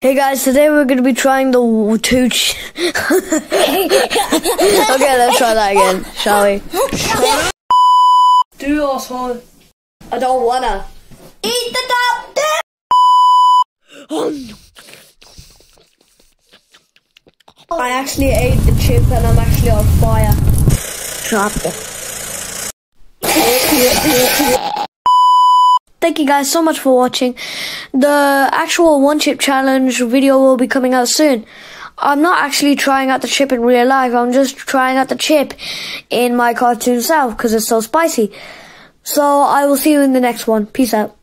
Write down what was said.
Hey guys, today we're going to be trying the w- two. Ch- okay, let's try that again, shall we? Do your asshole. I don't wanna. Eat the dog. I actually ate the chip and I'm actually on fire. Drop it. Thank you guys so much for watching. The actual one chip challenge video will be coming out soon. I'm not actually trying out the chip in real life. I'm just trying out the chip in my cartoon self because it's so spicy. So I will see you in the next one. Peace out.